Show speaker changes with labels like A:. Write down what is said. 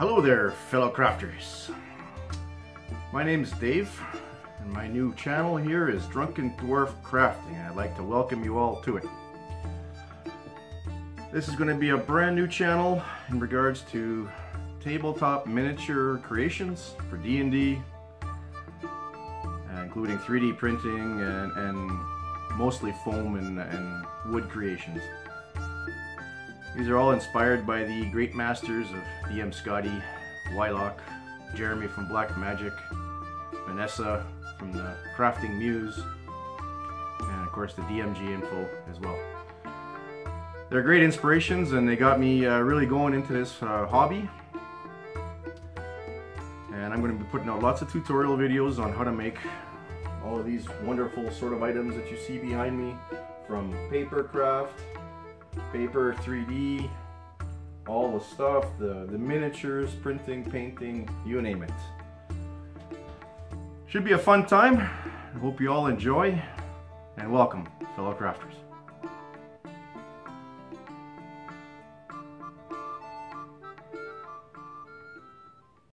A: Hello there, fellow crafters. My name is Dave, and my new channel here is Drunken Dwarf Crafting, I'd like to welcome you all to it. This is going to be a brand new channel in regards to tabletop miniature creations for D&D, uh, including 3D printing and, and mostly foam and, and wood creations. These are all inspired by the great masters of DM Scotty, Wyloch, Jeremy from Black Magic, Vanessa from the Crafting Muse, and of course the DMG info as well. They're great inspirations and they got me uh, really going into this uh, hobby. And I'm going to be putting out lots of tutorial videos on how to make all of these wonderful sort of items that you see behind me from paper craft paper 3D, all the stuff, the, the miniatures, printing, painting, you name it. Should be a fun time. I hope you all enjoy and welcome fellow crafters.